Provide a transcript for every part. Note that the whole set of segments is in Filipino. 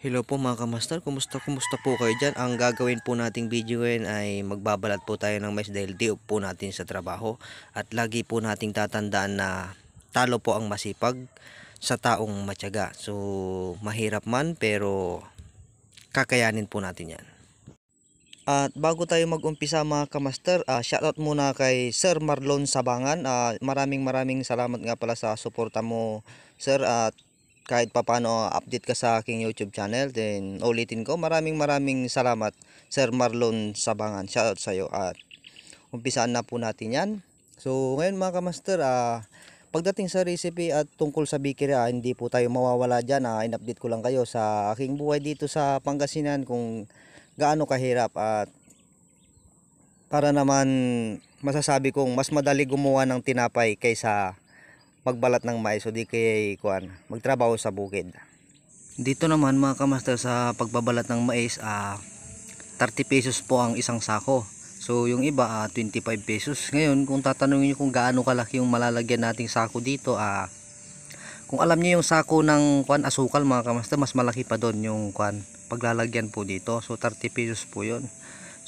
Hello po mga kamaster, kumusta kumusta po kayo dyan? Ang gagawin po nating video ngayon ay magbabalat po tayo ng mais dahil di po natin sa trabaho at lagi po nating tatandaan na talo po ang masipag sa taong matyaga. So mahirap man pero kakayanin po natin yan. At bago tayo mag-umpisa mga kamaster, ah, shoutout muna kay Sir Marlon Sabangan. Ah, maraming maraming salamat nga pala sa suporta mo sir at kahit papano update ka sa aking YouTube channel. Then ulitin ko, maraming maraming salamat Sir Marlon Sabangan. Shoutout sa iyo at umpisaan na po natin yan. So ngayon mga kamaster, ah, pagdating sa recipe at tungkol sa bakery, ah, hindi po tayo mawawala dyan. Ah, in-update ko lang kayo sa aking buhay dito sa Pangasinan kung gaano kahirap at para naman masasabi kong mas madali gumawa ng tinapay kaysa magbalat ng mais o di kaya kuan magtrabaho sa bukid. Dito naman mga kamaster sa pagbabalat ng mais ah 30 pesos po ang isang sako. So yung iba ah 25 pesos. Ngayon kung tatanungin niyo kung gaano kalaki yung malalagyan nating sako dito ah kung alam niyo yung sako ng kuan asukal mga kamaster mas malaki pa doon yung kuan paglalagyan po dito. So 30 pesos po 'yon.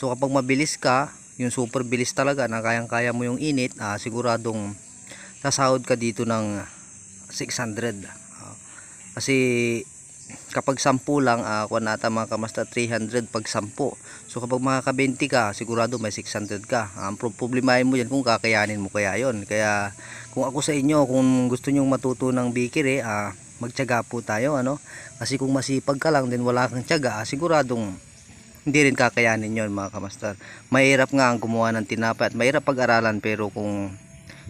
So kapag mabilis ka, yung super bilis talaga na kayang-kaya mo yung init, ah, siguradong sasahod ka dito ng 600 Ah, kasi kapag 10 lang uh, kuha nata mga kamasta 300 pag 10 so kapag makaka 20 ka sigurado may 600 ka. Ah, ang pro- problemahin mo yan kung kakayanin mo kaya yon kaya kung ako sa inyo kung gusto nyong matuto ng bikiri ah, magtiyaga po tayo ano? Kasi kung masipag ka lang din wala kang tiyaga ah, siguradong hindi rin kakayanin yon mga kamastar mahirap nga ang gumawa ng tinapay at mahirap pag-aralan pero kung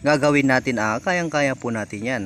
gagawin natin ah, kayang-kaya po natin yan.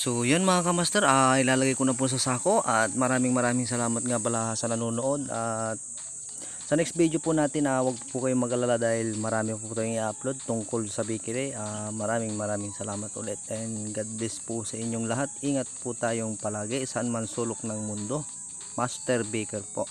So yun mga kamaster, ah, ilalagay ko na po sa sako at maraming maraming salamat nga pala sa nanonood at sa next video po natin ah, wag po kayong mag-alala dahil marami po tayong i-upload tungkol sa bikini. Ah, maraming maraming salamat ulit and God bless po sa inyong lahat. Ingat po tayong palagi saan man sulok ng mundo. Master Baker po.